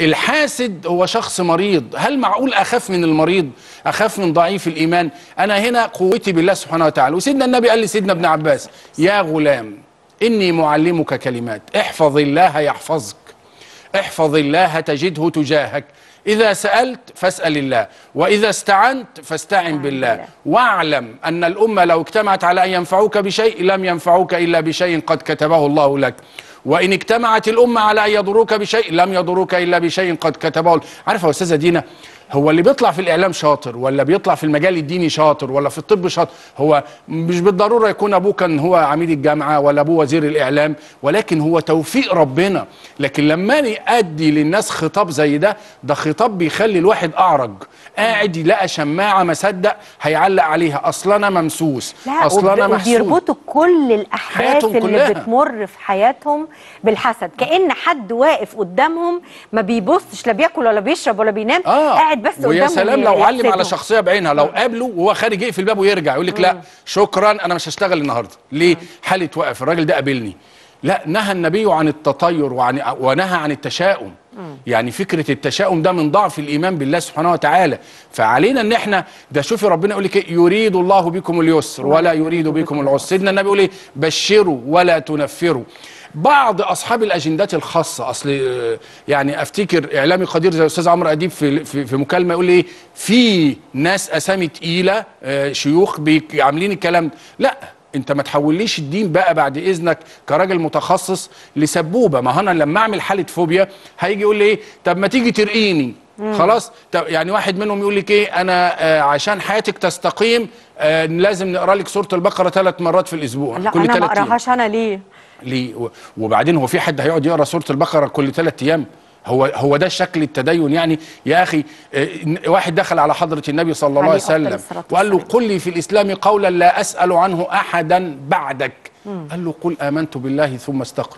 الحاسد هو شخص مريض. هل معقول أخاف من المريض؟ أخاف من ضعيف الإيمان؟ أنا هنا قوتي بالله سبحانه وتعالى. وسيدنا النبي قال لسيدنا ابن عباس يا غلام إني معلمك كلمات. احفظ الله يحفظك. احفظ الله تجده تجاهك. إذا سألت فاسأل الله. وإذا استعنت فاستعن بالله. واعلم أن الأمة لو اجتمعت على أن ينفعوك بشيء لم ينفعوك إلا بشيء قد كتبه الله لك. وإن اجتمعت الأمة على أن يضروك بشيء لم يضروك إلا بشيء قد كتبه عارفة أستاذة دينا هو اللي بيطلع في الإعلام شاطر ولا بيطلع في المجال الديني شاطر ولا في الطب شاطر؟ هو مش بالضرورة يكون أبوه كان هو عميد الجامعة ولا أبوه وزير الإعلام ولكن هو توفيق ربنا. لكن لما أدي للناس خطاب زي ده ده خطاب بيخلي الواحد أعرج. قاعد يلاقى شماعة ما صدق هيعلق عليها. أصل أنا ممسوس. أنا وب- محسود. وبيربطوا كل الأحداث اللي كلها. بتمر في حياتهم بالحسد. كأن حد واقف قدامهم ما بيبصش لا بياكل ولا بيشرب ولا بينام. آه. قاعد بس قدامهم ويا سلام لو علم على. شخصية بعينها لو قابله وهو خارج يقفل الباب ويرجع يقول لك لا شكرا أنا مش هشتغل النهارده. ليه؟ حالة وقف الراجل ده قابلني. لا نهى النبي عن التطير وعن ونهى عن التشاؤم. يعني فكرة التشاؤم ده من ضعف الإيمان بالله سبحانه وتعالى. فعلينا إن إحنا ده شوفي ربنا يقول لك إيه؟ يريد الله بكم اليسر ولا يريد بكم العسر. سيدنا النبي يقول إيه بشروا ولا تنفروا. بعض أصحاب الأجندات الخاصة. أصل آه، يعني أفتكر إعلامي قدير زي الأستاذ عمرو أديب في في, مكالمة يقول لي في ناس أسامي تقيلة آه، شيوخ عاملين الكلام. لا أنت ما تحوليش الدين بقى بعد إذنك كراجل متخصص لسبوبة. ما أنا لما أعمل حالة فوبيا هيجي يقول لي إيه؟ طب ما تيجي ترقيني. خلاص؟ يعني واحد منهم يقول لك إيه؟ أنا آه عشان حياتك تستقيم آه لازم نقرأ لك سورة البقرة ثلاث مرات في الأسبوع لا كل أنا ما أقراهاش أنا ليه؟ ليه؟ وبعدين هو في حد هيقعد يقرأ سورة البقرة كل ثلاث أيام؟ هو هو ده شكل التدين يعني؟ يا أخي آه، واحد دخل على حضرة النبي صلى الله عليه وسلم وقال له. قل لي في الإسلام قولا لا أسأل عنه أحدا بعدك. قال له قل آمنت بالله ثم استقم.